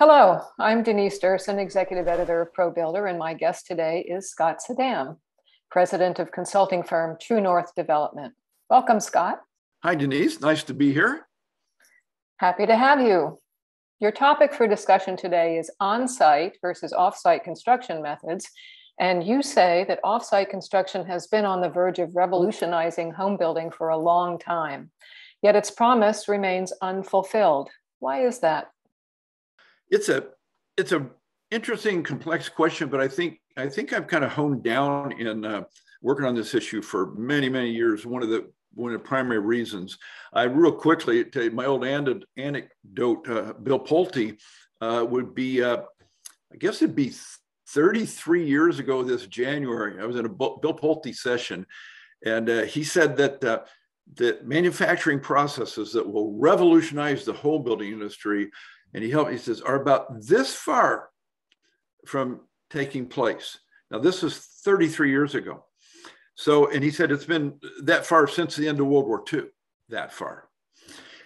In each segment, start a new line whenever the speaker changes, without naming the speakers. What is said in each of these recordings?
Hello, I'm Denise Dersin, Executive Editor of ProBuilder, and my guest today is Scott Sedam, President of consulting firm True North Development. Welcome, Scott.
Hi, Denise. Nice to be here.
Happy to have you. Your topic for discussion today is on site versus off site construction methods. And you say that off site construction has been on the verge of revolutionizing home building for a long time, yet its promise remains unfulfilled. Why is that?
It's a it's a interesting, complex question, but I think I think I've kind of honed down in uh, working on this issue for many many years. One of the one of the primary reasons. I real quickly my old anecdote. Uh, Bill Pulte uh, would be, uh, I guess it'd be 33 years ago this January. I was in a Bill Pulte session, and uh, he said that uh, that manufacturing processes that will revolutionize the home building industry and he helped, he says, are about this far from taking place. Now, this is 33 years ago. So, and he said it's been that far since the end of World War II, that far.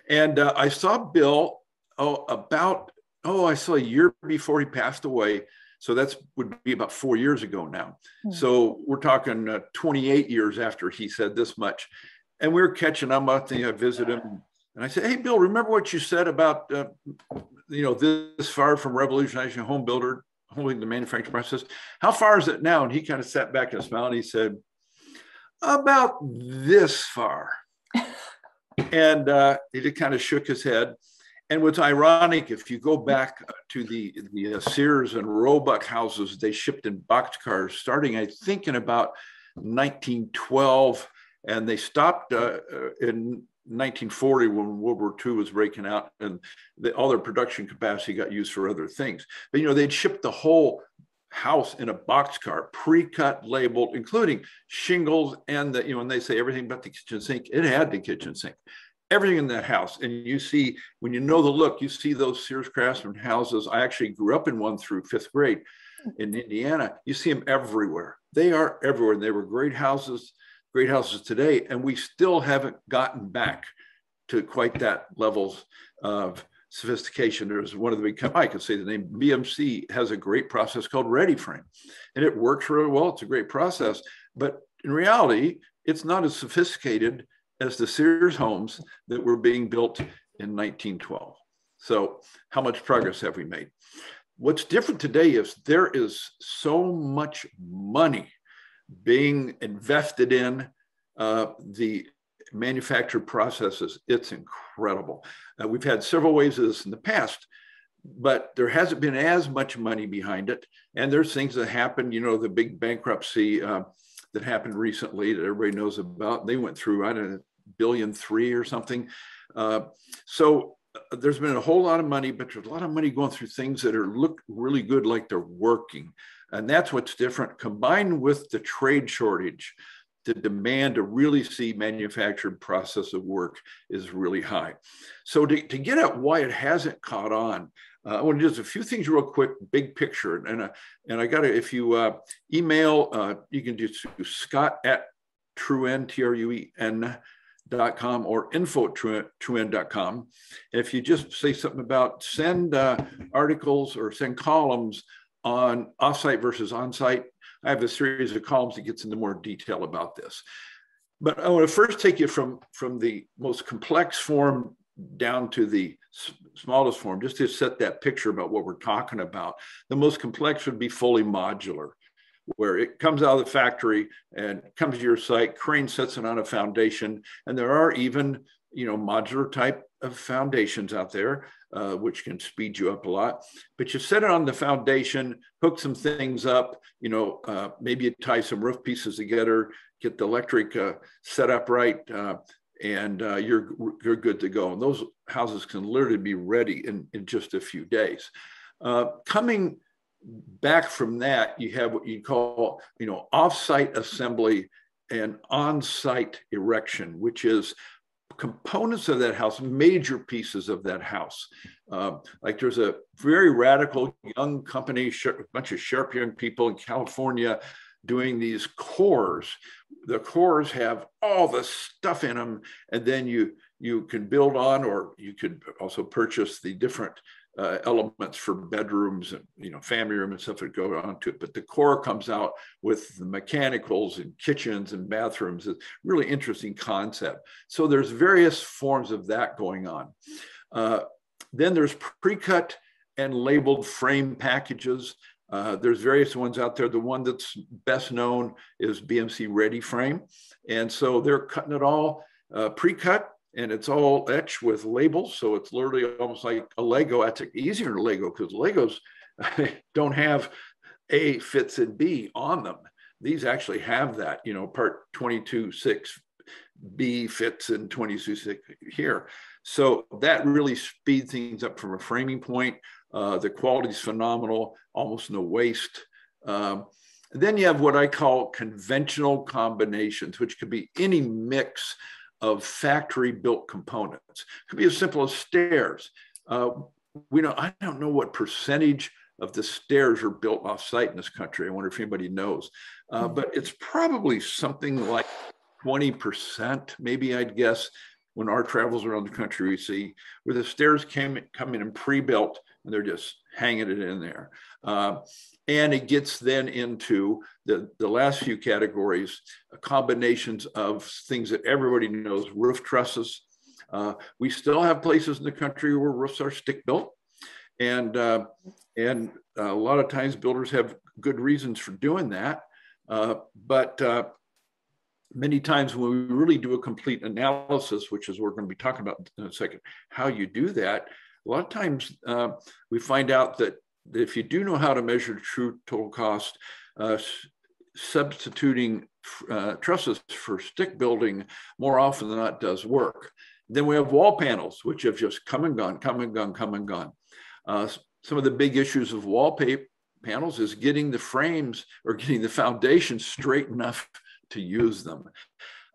And uh, I saw Bill, oh, about, oh, I saw a year before he passed away. So that's would be about four years ago now. Mm-hmm. So we're talking uh, 28 years after he said this much. And we were catching up. I think I visited him and I said, "Hey, Bill, remember what you said about uh, you know this far from revolutionizing home builder, holding the manufacturing process? How far is it now?" And he kind of sat back and smiled. And he said, "About this far." and uh, he just kind of shook his head. And what's ironic, if you go back to the the uh, Sears and Roebuck houses, they shipped in boxcars starting, I think, in about 1912, and they stopped uh, uh in 1940 when World War II was breaking out and the, all their production capacity got used for other things. But you know, they'd shipped the whole house in a boxcar, pre-cut, labeled, including shingles and the, you know, when they say everything but the kitchen sink, it had the kitchen sink. Everything in that house. And you see, when you know the look, you see those Sears Craftsman houses. I actually grew up in one through fifth grade in Indiana. You see them everywhere. They are everywhere. And they were great houses great houses today, and we still haven't gotten back to quite that level of sophistication. There's one of the big, I could say the name BMC has a great process called Ready Frame, and it works really well. It's a great process, but in reality, it's not as sophisticated as the Sears homes that were being built in 1912. So, how much progress have we made? What's different today is there is so much money being invested in uh, the manufactured processes, it's incredible. Uh, we've had several waves of this in the past, but there hasn't been as much money behind it. And there's things that happened, you know, the big bankruptcy uh, that happened recently that everybody knows about. They went through, I don't know, billion three or something. Uh, so uh, there's been a whole lot of money, but there's a lot of money going through things that are look really good, like they're working. And that's what's different, combined with the trade shortage. The demand to really see manufactured process of work is really high. So to, to get at why it hasn't caught on, uh, I want to just a few things real quick, big picture. And, uh, and I got to, if you uh, email, uh, you can do scott at truen, T-R-U-E-N dot com or info at truen.com. If you just say something about send uh, articles or send columns on offsite versus onsite. I have a series of columns that gets into more detail about this. But I want to first take you from, from the most complex form down to the smallest form, just to set that picture about what we're talking about. The most complex would be fully modular, where it comes out of the factory and comes to your site, crane sets it on a foundation, and there are even you know modular type of foundations out there uh, which can speed you up a lot. But you set it on the foundation, hook some things up, you know, uh, maybe you tie some roof pieces together, get the electric uh, set up right, uh, and uh, you're, you're good to go. And those houses can literally be ready in, in just a few days. Uh, coming back from that, you have what you call, you know, offsite assembly and on-site erection, which is components of that house, major pieces of that house. Uh, like there's a very radical young company, a bunch of sharp young people in California doing these cores. The cores have all the stuff in them, and then you you can build on, or you could also purchase the different uh, elements for bedrooms and you know family room and stuff that go onto it. But the core comes out with the mechanicals and kitchens and bathrooms. It's really interesting concept. So there's various forms of that going on. Uh, then there's pre-cut and labeled frame packages. Uh, there's various ones out there. The one that's best known is BMC Ready Frame. And so they're cutting it all uh, pre-cut and it's all etched with labels. So it's literally almost like a Lego. That's easier than Lego because Legos don't have A fits in B on them. These actually have that, you know, part 22, 6, B fits in 22, 6 here. So that really speeds things up from a framing point. Uh, the quality is phenomenal, almost no waste. Um, then you have what I call conventional combinations, which could be any mix of factory built components. It could be as simple as stairs. Uh, we know I don't know what percentage of the stairs are built off site in this country. I wonder if anybody knows, uh, mm-hmm. but it's probably something like 20%, maybe I'd guess. When our travels around the country, we see where the stairs came come in and pre-built, and they're just hanging it in there. Uh, and it gets then into the, the last few categories, combinations of things that everybody knows, roof trusses. Uh, we still have places in the country where roofs are stick built. And, uh, and a lot of times builders have good reasons for doing that. Uh, but uh, many times when we really do a complete analysis, which is what we're going to be talking about in a second, how you do that, a lot of times uh, we find out that if you do know how to measure true total cost, uh, substituting uh, trusses for stick building more often than not does work. Then we have wall panels, which have just come and gone, come and gone, come and gone. Uh, some of the big issues of wall panels is getting the frames or getting the foundation straight enough to use them.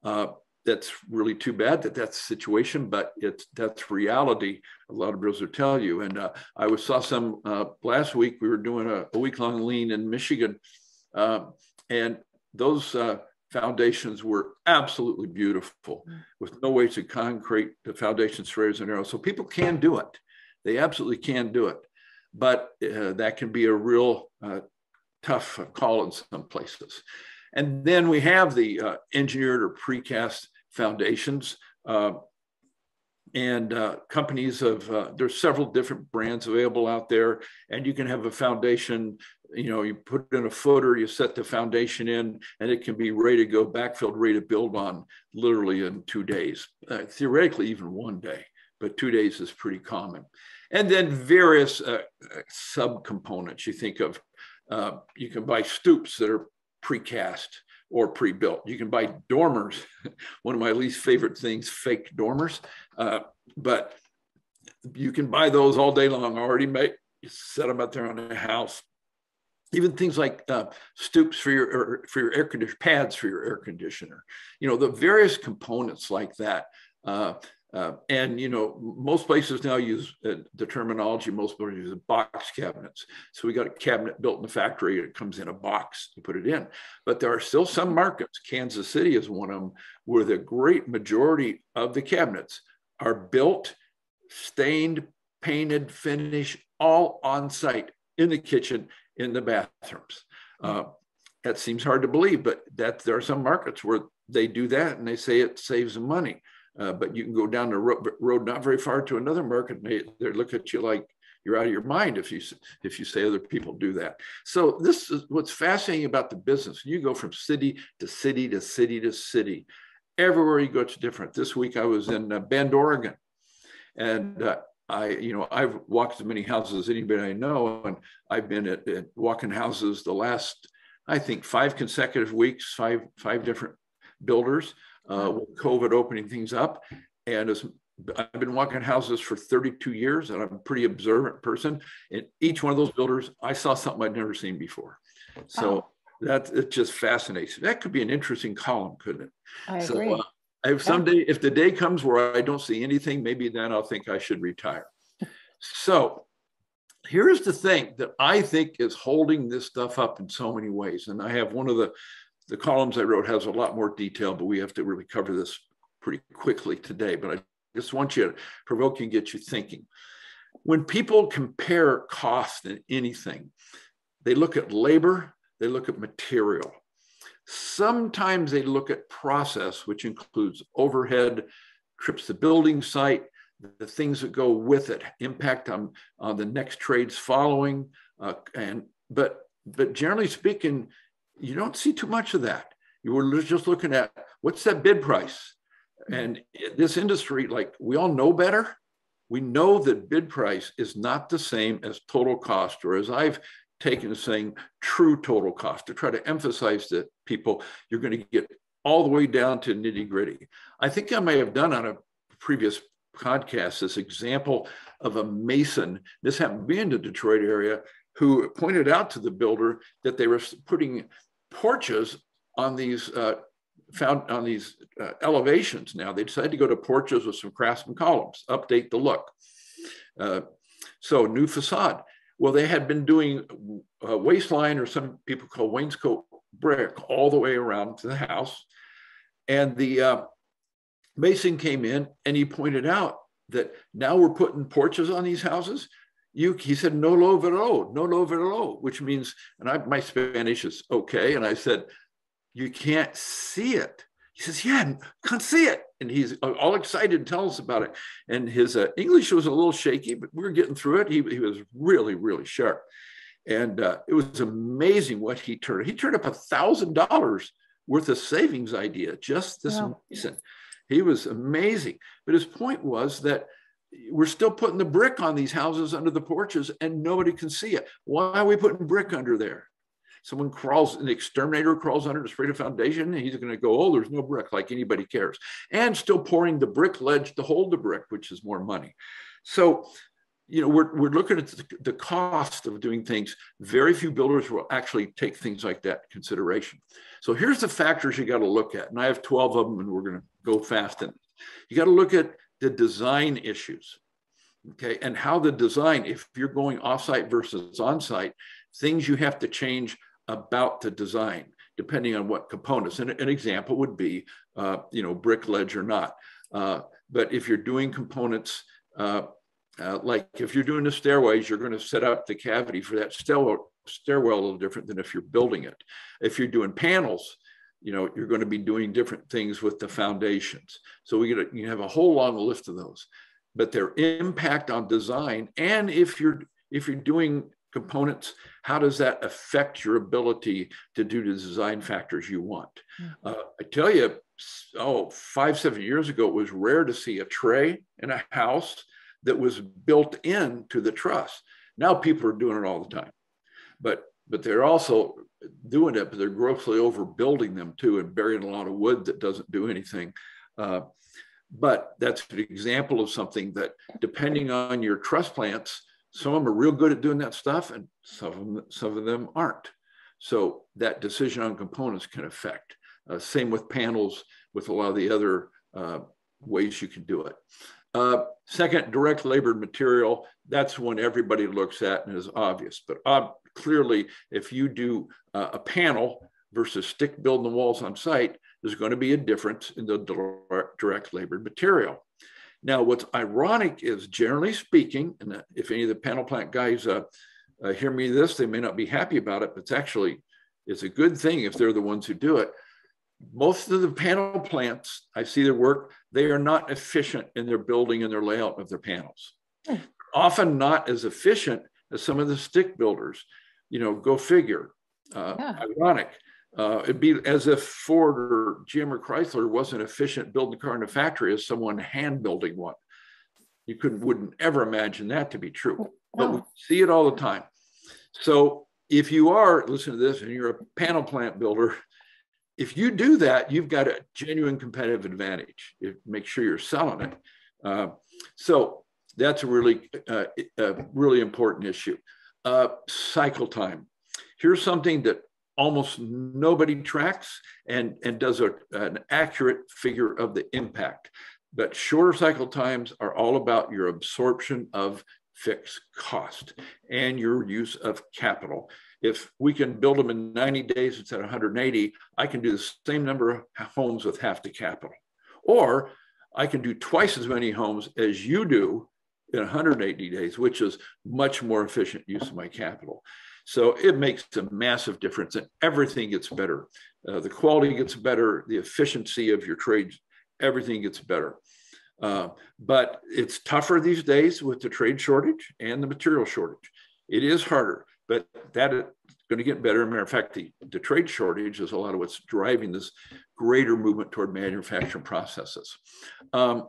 Uh, that's really too bad that that's the situation, but it's that's reality. A lot of builders will tell you. And uh, I was saw some uh, last week. We were doing a, a week long lean in Michigan, uh, and those uh, foundations were absolutely beautiful mm. with no weights of concrete. The foundation straight and narrow, so people can do it. They absolutely can do it, but uh, that can be a real uh, tough call in some places. And then we have the uh, engineered or precast foundations. Uh, and uh, companies of, uh, there's several different brands available out there. And you can have a foundation, you know, you put in a footer, you set the foundation in, and it can be ready to go, backfilled, ready to build on literally in two days, uh, theoretically, even one day. But two days is pretty common. And then various uh, subcomponents. You think of, you can buy stoops that are precast or pre-built. You can buy dormers, one of my least favorite things, fake dormers, uh, but you can buy those all day long already made. You set them out there on the house. Even things like uh, stoops for your for your air conditioner, pads for your air conditioner. You know the various components like that. Uh, uh, and you know, most places now use uh, the terminology. Most places use box cabinets. So we got a cabinet built in the factory. It comes in a box. You put it in. But there are still some markets. Kansas City is one of them, where the great majority of the cabinets are built, stained, painted, finished, all on site in the kitchen, in the bathrooms. Uh, that seems hard to believe, but that there are some markets where they do that and they say it saves money. Uh, but you can go down the ro- road not very far to another market, and they, they look at you like you're out of your mind if you if you say other people do that. So this is what's fascinating about the business. You go from city to city to city to city. Everywhere you go, it's different. This week I was in uh, Bend, Oregon, and uh, I, you know, I've walked as many houses as anybody I know, and I've been at, at walking houses the last, I think, five consecutive weeks, five five different builders uh, with COVID opening things up. And as I've been walking houses for 32 years and I'm a pretty observant person. In each one of those builders, I saw something I'd never seen before. So oh. that it just fascinates. That could be an interesting column, couldn't it?
I so, agree. Uh,
if someday, if the day comes where I don't see anything, maybe then I'll think I should retire. so here's the thing that I think is holding this stuff up in so many ways. And I have one of the the columns I wrote has a lot more detail, but we have to really cover this pretty quickly today. But I just want you to provoke you and get you thinking. when people compare cost in anything, they look at labor, they look at material. Sometimes they look at process, which includes overhead, trips to building site, the things that go with it, impact on, on the next trades following. Uh, and but but generally speaking, you don't see too much of that. You were just looking at what's that bid price? Hmm. And this industry, like we all know better, we know that bid price is not the same as total cost, or as I've taken as saying true total cost to try to emphasize to people you're going to get all the way down to nitty gritty. I think I may have done on a previous podcast this example of a mason. This happened to be in the Detroit area who pointed out to the builder that they were putting porches on these uh, found on these uh, elevations now. They decided to go to porches with some craftsman columns, update the look. Uh, so new facade. Well, they had been doing uh, waistline or some people call wainscot brick all the way around to the house. And the uh, mason came in and he pointed out that now we're putting porches on these houses. You, he said, no lo verlo, no lo verlo, which means, and I, my Spanish is okay. And I said, you can't see it. He says, Yeah, can't see it. And he's all excited to tell us about it. And his uh, English was a little shaky, but we were getting through it. He, he was really, really sharp. And uh, it was amazing what he turned. He turned up a thousand dollars worth of savings idea just this wow. reason. He was amazing. But his point was that we're still putting the brick on these houses under the porches and nobody can see it. Why are we putting brick under there? someone crawls, an exterminator crawls under to spray the foundation, and he's going to go, oh, there's no brick, like anybody cares. And still pouring the brick ledge to hold the brick, which is more money. So, you know, we're, we're looking at the, the cost of doing things. Very few builders will actually take things like that consideration. So here's the factors you got to look at. And I have 12 of them, and we're going to go fast. And you got to look at the design issues okay and how the design if you're going offsite versus onsite things you have to change about the design, depending on what components. And an example would be, uh, you know, brick ledge or not. Uh, but if you're doing components, uh, uh like if you're doing the stairways, you're going to set up the cavity for that stairwell, stairwell a little different than if you're building it. If you're doing panels, you know, you're going to be doing different things with the foundations. So we get a, you have a whole long list of those, but their impact on design, and if you're if you're doing components, how does that affect your ability to do the design factors you want? Mm. Uh, I tell you, oh, five, seven years ago, it was rare to see a tray in a house that was built into the truss. Now people are doing it all the time, but but they're also doing it, but they're grossly overbuilding them too and burying a lot of wood that doesn't do anything. Uh, but that's an example of something that, depending on your truss plants, some of them are real good at doing that stuff, and some of them, some of them aren't. So that decision on components can affect. Uh, same with panels, with a lot of the other uh, ways you can do it. Uh, second, direct labor material. That's when everybody looks at and is obvious. But uh, clearly, if you do uh, a panel versus stick building the walls on site, there's going to be a difference in the direct labor material. Now, what's ironic is generally speaking, and if any of the panel plant guys uh, uh, hear me this, they may not be happy about it, but it's actually, it's a good thing if they're the ones who do it. Most of the panel plants, I see their work, they are not efficient in their building and their layout of their panels. Hmm. Often not as efficient as some of the stick builders. You know, go figure. Uh, yeah. Ironic. Uh, it'd be as if Ford or GM or Chrysler wasn't efficient building a car in a factory as someone hand building one. You couldn't, wouldn't ever imagine that to be true, but we see it all the time. So if you are, listen to this, and you're a panel plant builder, if you do that, you've got a genuine competitive advantage. You make sure you're selling it. Uh, so that's a really, uh, a really important issue. Uh, cycle time. Here's something that almost nobody tracks and, and does a, an accurate figure of the impact. But shorter cycle times are all about your absorption of fixed cost and your use of capital. If we can build them in 90 days instead of 180, I can do the same number of homes with half the capital. Or I can do twice as many homes as you do in 180 days, which is much more efficient use of my capital. So it makes a massive difference and everything gets better. Uh, the quality gets better, the efficiency of your trades, everything gets better. Uh, but it's tougher these days with the trade shortage and the material shortage. It is harder, but that is going to get better. As a matter of fact, the, the trade shortage is a lot of what's driving this greater movement toward manufacturing processes. Um,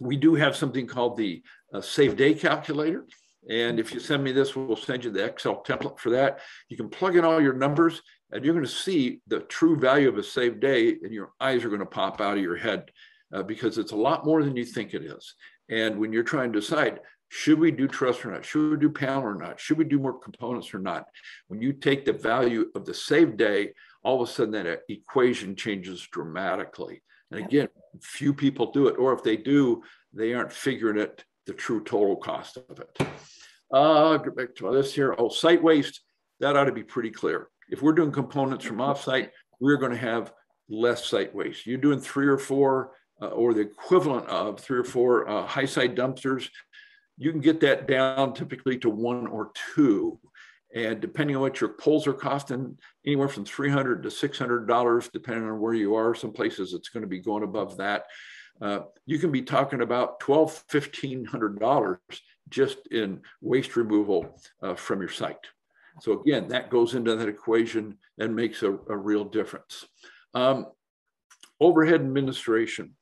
we do have something called the uh, save day calculator. And if you send me this, we'll send you the Excel template for that. You can plug in all your numbers and you're going to see the true value of a saved day and your eyes are going to pop out of your head uh, because it's a lot more than you think it is. And when you're trying to decide, should we do truss or not? Should we do panel or not? Should we do more components or not? When you take the value of the saved day, all of a sudden that equation changes dramatically. And again, few people do it, or if they do, they aren't figuring it the true total cost of it. Uh, get back to this here. Oh, site waste, that ought to be pretty clear. If we're doing components from offsite, we're going to have less site waste. You're doing three or four uh, or the equivalent of three or four uh, high side dumpsters, you can get that down typically to one or two. And depending on what your poles are costing, anywhere from 300 to $600, depending on where you are. Some places it's going to be going above that. Uh, you can be talking about $1,200, $1,500 just in waste removal uh, from your site. So again, that goes into that equation and makes a, a real difference. Um, overhead administration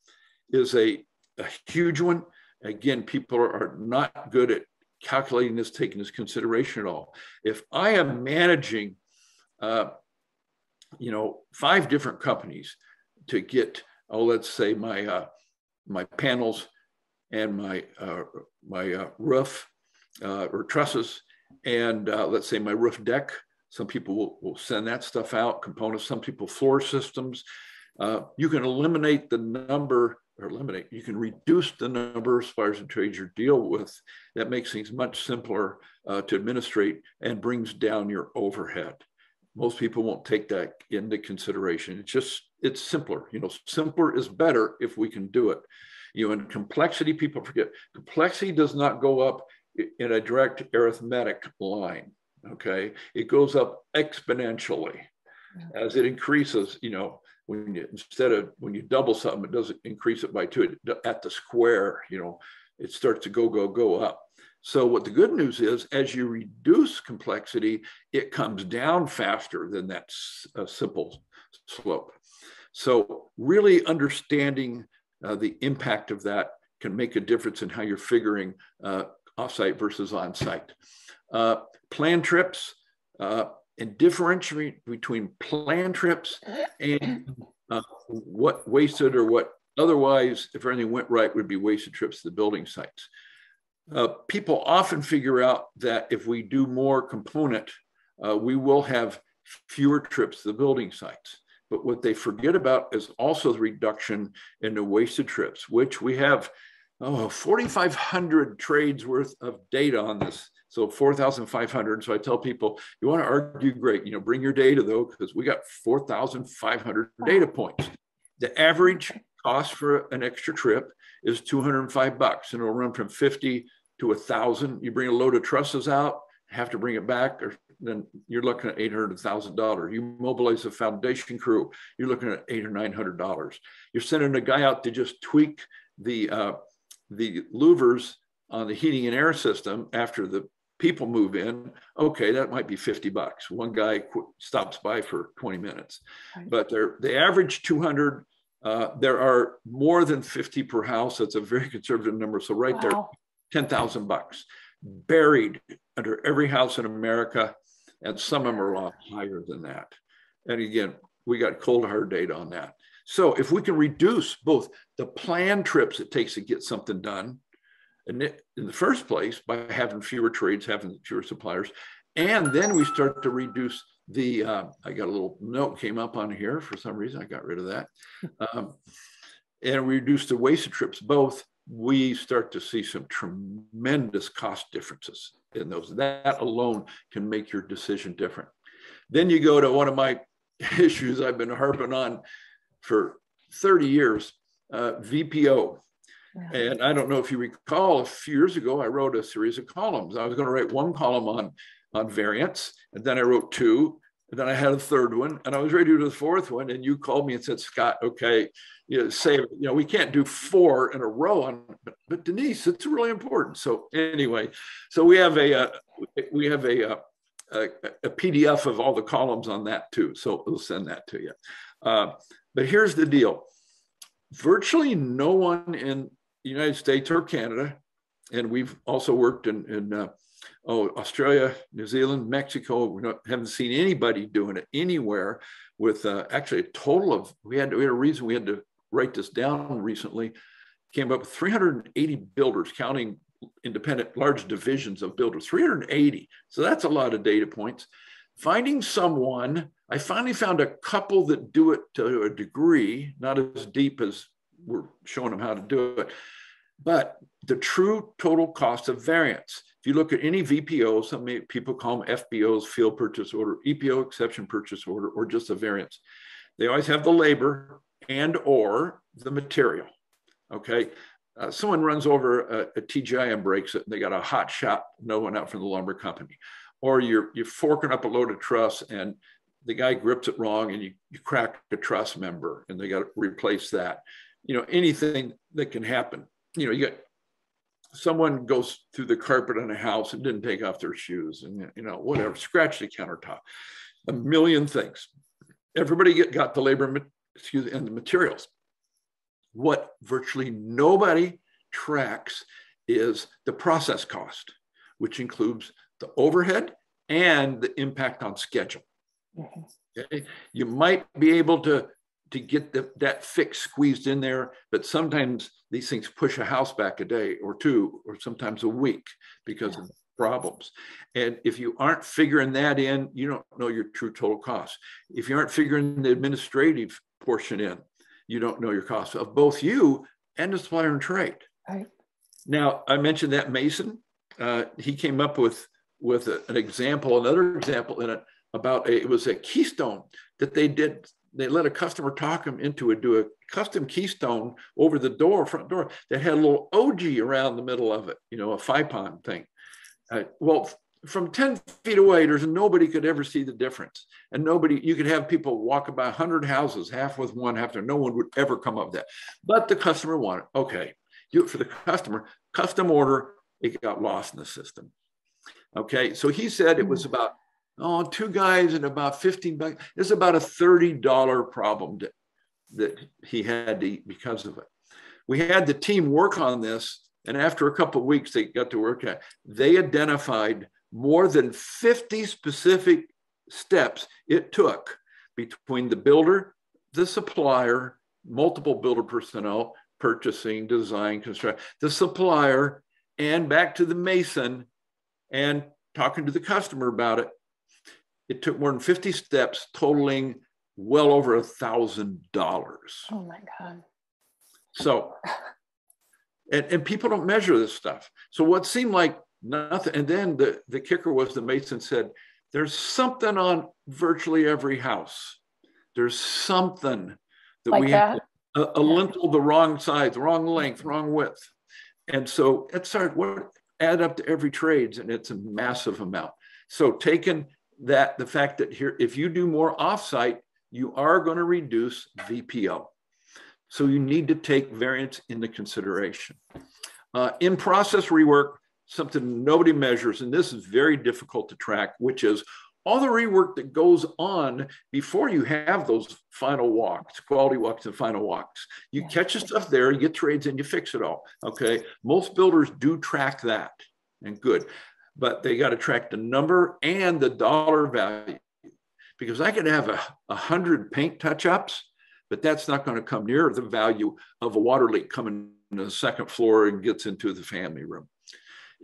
is a, a huge one. Again, people are, not good at calculating this, taking this consideration at all. If I am managing, uh, you know, five different companies to get, oh, let's say my uh, my panels and my uh, my uh, roof uh, or trusses, and uh, let's say my roof deck. Some people will, will send that stuff out. Components. Some people floor systems. you can eliminate the number or eliminate, you can reduce the number of suppliers and trades you deal with. That makes things much simpler uh, to administrate and brings down your overhead. Most people won't take that into consideration. It's just, it's simpler. You know, simpler is better if we can do it. You know, and complexity, people forget, complexity does not go up in a direct arithmetic line. Okay. It goes up exponentially as it increases, you know, when you instead of when you double something, it doesn't increase it by two it, at the square, you know, it starts to go, go, go up. So what the good news is, as you reduce complexity, it comes down faster than that uh, simple slope. So really understanding uh, the impact of that can make a difference in how you're figuring uh, offsite versus onsite. Uh, plan trips, uh, and differentiate between planned trips and uh, what wasted or what otherwise, if anything went right, would be wasted trips to the building sites. Uh, people often figure out that if we do more component, uh, we will have fewer trips to the building sites. But what they forget about is also the reduction in the wasted trips, which we have oh, 4,500 trades worth of data on this so 4,500. So I tell people, you want to argue, great. You know, bring your data though, because we got 4,500 data points. The average cost for an extra trip is 205 bucks, and it'll run from 50 to a thousand. You bring a load of trusses out, have to bring it back, or then you're looking at eight hundred thousand dollars. You mobilize a foundation crew, you're looking at eight or nine hundred dollars. You're sending a guy out to just tweak the uh, the louvers on the heating and air system after the people move in, okay, that might be 50 bucks. One guy stops by for 20 minutes, right. but they're, they average 200. Uh, there are more than 50 per house. That's a very conservative number. So right wow. there, 10,000 bucks buried under every house in America. And some of them are a lot higher than that. And again, we got cold hard data on that. So if we can reduce both the planned trips it takes to get something done in the first place by having fewer trades, having fewer suppliers. And then we start to reduce the, uh, I got a little note came up on here for some reason, I got rid of that. Um, and we reduce the wasted trips both, we start to see some tremendous cost differences in those. That alone can make your decision different. Then you go to one of my issues I've been harping on for 30 years, uh, VPO, And I don't know if you recall, a few years ago, I wrote a series of columns. I was going to write one column on, on variance, and then I wrote two, and then I had a third one, and I was ready to do the fourth one. And you called me and said, Scott, okay, you know, say, you know, we can't do four in a row on, but, but Denise, it's really important. So anyway, so we have a, uh, we have a, uh, a, a, PDF of all the columns on that too. So we'll send that to you. Uh, but here's the deal. Virtually no one in United States or Canada, and we've also worked in, in uh, oh, Australia, New Zealand, Mexico. We haven't seen anybody doing it anywhere with uh, actually a total of, we had, we had a reason we had to write this down recently, came up with 380 builders, counting independent large divisions of builders, 380. So that's a lot of data points. Finding someone, I finally found a couple that do it to a degree, not as deep as we're showing them how to do it, but the true total cost of variance. If you look at any VPO, some people call them FPOs, field purchase order, EPO, exception purchase order, or just a variance. They always have the labor and or the material. Okay, uh, someone runs over a, a, TJI and breaks it, and they got a hot shot no one out from the lumber company. Or you're, you're forking up a load of truss and the guy grips it wrong and you, you crack a truss member and they got to replace that. You know, anything that can happen. You know, you got someone goes through the carpet in a house and didn't take off their shoes and, you know, whatever, scratch the countertop, a million things. Everybody get, got the labor, excuse and the materials. What virtually nobody tracks is the process cost, which includes the overhead and the impact on schedule. Okay? You might be able to, to get the, that fix squeezed in there, but sometimes these things push a house back a day or two, or sometimes a week because yeah. of problems. And if you aren't figuring that in, you don't know your true total cost. If you aren't figuring the administrative portion in, you don't know your cost of both you and the supplier and trade.
Right.
Now, I mentioned that Mason. Uh, he came up with with a, an example, another example in it about a, it was a keystone that they did. They let a customer talk them into it, do a custom keystone over the door, front door that had a little OG around the middle of it, you know, a FIPON thing. Uh, well, from 10 feet away, there's nobody could ever see the difference. And nobody, you could have people walk about 100 houses, half with one, half there. No one would ever come up with that. But the customer wanted, okay, do it for the customer. Custom order, it got lost in the system. Okay, so he said it was hmm. about, oh, two guys and about 15 bucks. It's about a $30 problem that, he had to eat because of it. We had the team work on this and after a couple of weeks, they got to work at. They identified more than 50 specific steps it took between the builder, the supplier, multiple builder personnel, purchasing, design, construction, the supplier, and back to the mason and talking to the customer about it. It took more than 50 steps, totaling well over a thousand dollars.
Oh my God.
So, and, and people don't measure this stuff. So what seemed like nothing. And then the, the kicker was the mason said, there's something on virtually every house. There's something that
like
we
that?
have a, a lintel the wrong size, wrong length, wrong width. And so it started what add up to every trades and it's a massive amount. So taking that, the fact that here, if you do more offsite, you are going to reduce VPO. So you need to take variance into consideration. Uh, in process rework, something nobody measures, and this is very difficult to track, which is all the rework that goes on before you have those final walks, quality walks and final walks. You catch the stuff there, you get trades and you fix it all. Okay. Most builders do track that and good, but they got to track the number and the dollar value because I could have a, a hundred paint touch ups, but that's not going to come near the value of a water leak coming to the second floor and gets into the family room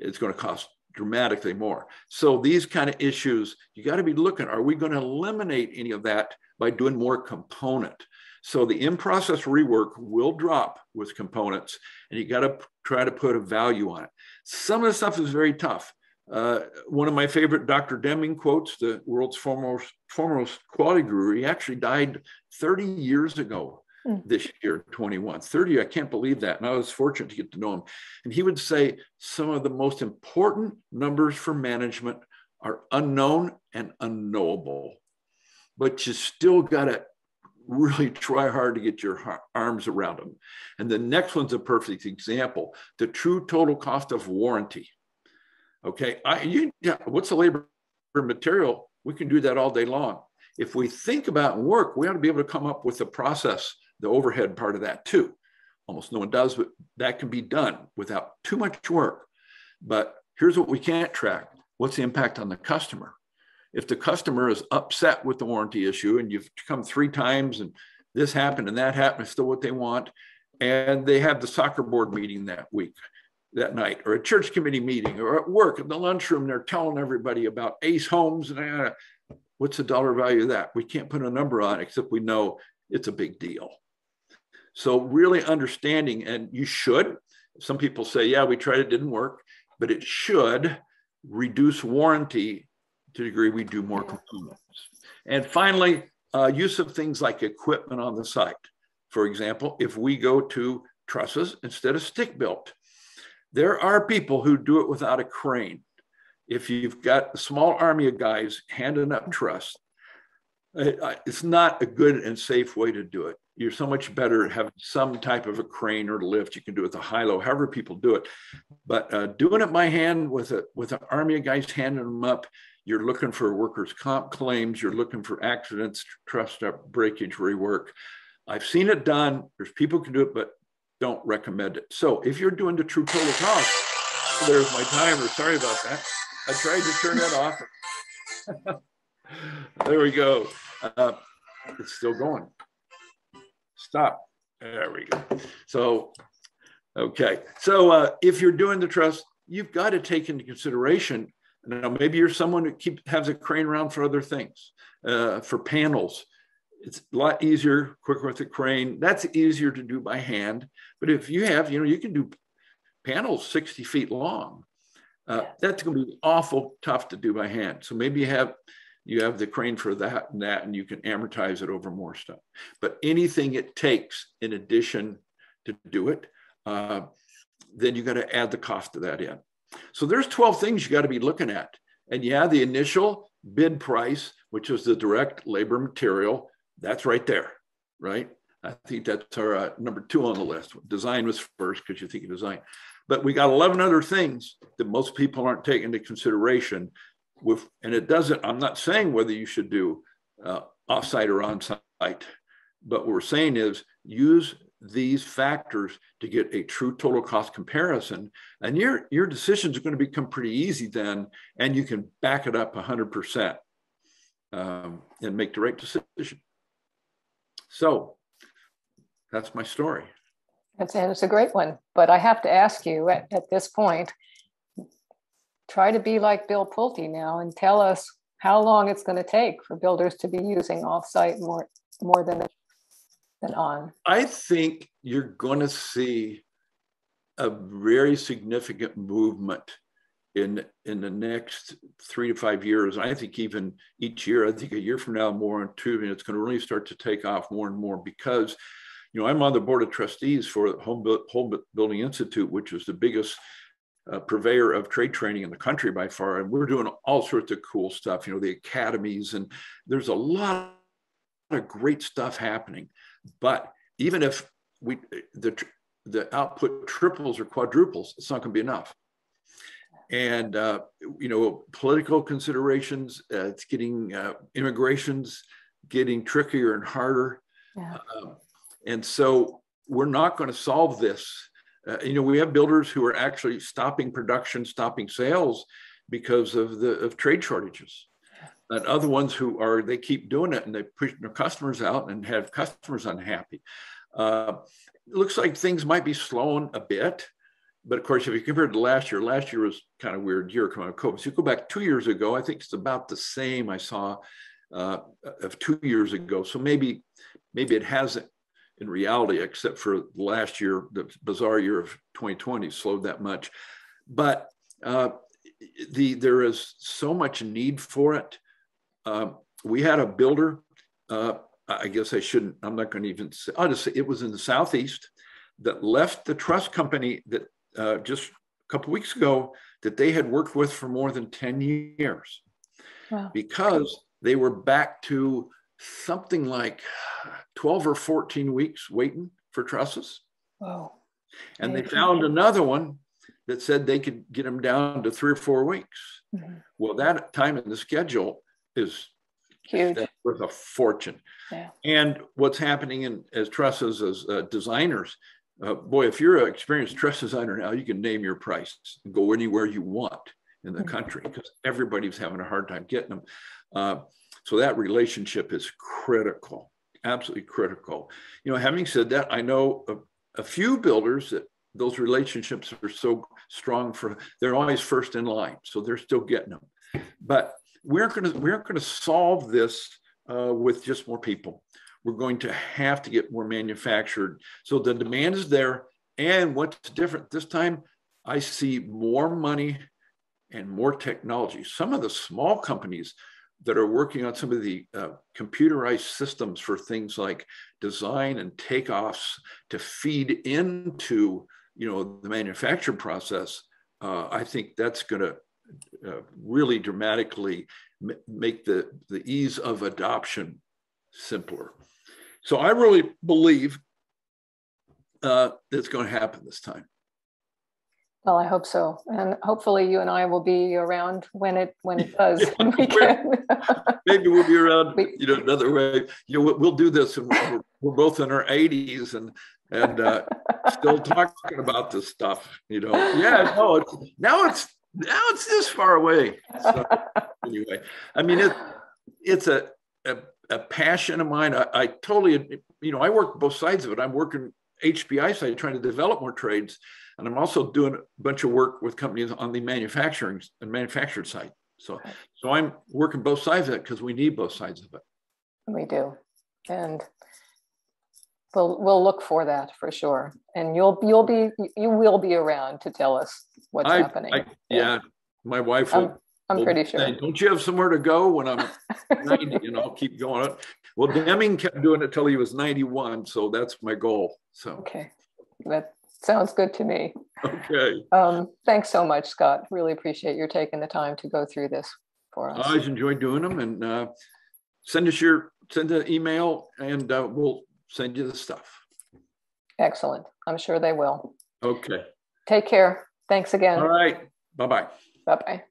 it's going to cost dramatically more. So these kind of issues, you got to be looking, are we going to eliminate any of that by doing more component? So the in-process rework will drop with components and you got to try to put a value on it. Some of the stuff is very tough. Uh, one of my favorite Dr. Deming quotes, the world's foremost, foremost quality guru, he actually died 30 years ago. hmm. this year, 21. 30, I can't believe that. And I was fortunate to get to know him. And he would say some of the most important numbers for management are unknown and unknowable, but you still got to really try hard to get your arms around them. And the next one's a perfect example the true total cost of warranty. Okay, I, you, what's the labor material? We can do that all day long. If we think about work, we ought to be able to come up with the process, the overhead part of that too. Almost no one does, but that can be done without too much work. But here's what we can't track what's the impact on the customer? If the customer is upset with the warranty issue and you've come three times and this happened and that happened, it's still what they want, and they have the soccer board meeting that week, that night, or a church committee meeting, or at work in the lunchroom, they're telling everybody about Ace Homes and uh, what's the dollar value of that? We can't put a number on it, except we know it's a big deal. So really understanding, and you should. Some people say, yeah, we tried it, didn't work, but it should reduce warranty to the degree we do more components. And finally, uh, use of things like equipment on the site. For example, if we go to trusses instead of stick built, there are people who do it without a crane. If you've got a small army of guys handing up truss, it's not a good and safe way to do it. You're so much better at having some type of a crane or lift. You can do it with a high low, however people do it. But uh, doing it by hand with a with an army of guys handing them up, you're looking for workers' comp claims. You're looking for accidents, trust up breakage rework. I've seen it done. There's people who can do it, but don't recommend it. So if you're doing the true total cost, there's my timer. Sorry about that. I tried to turn that off. there we go. Uh, it's still going. Stop. There we go. So, okay. So uh, if you're doing the truss, you've got to take into consideration. Now, maybe you're someone who keep has a crane around for other things, uh, for panels. It's a lot easier, quicker with a crane. That's easier to do by hand. But if you have, you know, you can do panels 60 feet long. Uh, that's going to be awful tough to do by hand. So maybe you have you have the crane for that and that, and you can amortize it over more stuff. But anything it takes in addition to do it, uh, then you got to add the cost of that in. So there's 12 things you got to be looking at. And yeah, the initial bid price, which is the direct labor material, that's right there, right? I think that's our uh, number two on the list. Design was first because you think of design. But we got 11 other things that most people aren't taking into consideration with, and it doesn't, I'm not saying whether you should do uh, offsite or onsite, but what we're saying is use these factors to get a true total cost comparison and your your decisions are going to become pretty easy then and you can back it up 100% um, and make the right decision so that's my story
it's, and it's a great one but i have to ask you at, at this point try to be like Bill Pulte now and tell us how long it's going to take for builders to be using offsite more more than than on.
I think you're going to see a very significant movement in in the next three to five years. I think even each year, I think a year from now, more and two, and it's going to really start to take off more and more because, you know, I'm on the board of trustees for Home, Home Building Institute, which is the biggest uh, purveyor of trade training in the country by far. And we're doing all sorts of cool stuff, you know, the academies, and there's a lot of great stuff happening. But even if we the the output triples or quadruples, it's not going to be enough. And uh, you know, political considerations, uh, it's getting uh, immigrations getting trickier and harder. Yeah. Uh, and so we're not going to solve this uh, you know, we have builders who are actually stopping production, stopping sales because of the of trade shortages. And other ones who are they keep doing it and they push their customers out and have customers unhappy. Uh, it looks like things might be slowing a bit, but of course, if you compare it to last year, last year was kind of weird year coming out of COVID. So you go back two years ago, I think it's about the same I saw uh, of two years ago. So maybe maybe it hasn't in reality, except for last year, the bizarre year of 2020 slowed that much. But uh, the there is so much need for it. Uh, we had a builder uh, I guess I shouldn't, I'm not going to even say, I'll just say it was in the Southeast that left the truss company that uh, just a couple weeks ago that they had worked with for more than 10 years wow. because they were back to something like 12 or 14 weeks waiting for trusses.
Wow.
And they found another one that said they could get them down to three or four weeks. Mm-hmm. Well, that time in the schedule is
huge,
worth a fortune.
Yeah.
And what's happening in as trusses as uh, designers, uh, boy, if you're an experienced truss designer now, you can name your price and go anywhere you want in the mm-hmm. country because everybody's having a hard time getting them. Uh, so that relationship is critical, absolutely critical. You know, having said that, I know a, a few builders that those relationships are so strong for they're always first in line, so they're still getting them. But we aren't going to we aren't going to solve this uh, with just more people. We're going to have to get more manufactured. So the demand is there. And what's different this time, I see more money and more technology. Some of the small companies that are working on some of the uh, computerized systems for things like design and takeoffs to feed into you know the manufacturing process uh, i think that's going to uh, really dramatically make the the ease of adoption simpler so i really believe uh, it's going to happen this time
well, I hope so, and hopefully you and I will be around when it when it does.
Yeah, we maybe we'll be around, we, you know, another way. You know, we'll, we'll do this, and we're, we're, both in our 80s and and uh, still talking about this stuff. You know, yeah, no, it's, now it's now it's this far away. So, anyway, I mean, it it's a a, a passion of mine. I, I totally, you know, I work both sides of it. I'm working HBI side, trying to develop more trades and I'm also doing a bunch of work with companies on the manufacturing and manufactured side. So, so I'm working both sides of it because we need both sides of it.
We do, and we'll we'll look for that for sure. And you'll you'll be you will be around to tell us what's
I,
happening.
I, yeah. my wife um, will.
I'm, pretty sure.
Don't you have somewhere to go when I'm 90? you know, I'll keep going. Well, Deming kept doing it till he was 91, so that's my goal. So
okay, that Sounds good to me.
Okay.
Um, thanks so much, Scott. Really appreciate your taking the time to go through this for us.
I always enjoy doing them and uh, send us your, send an email and uh, we'll send you the stuff.
Excellent. I'm sure they will.
Okay.
Take care. Thanks again.
All right. Bye-bye.
Bye-bye.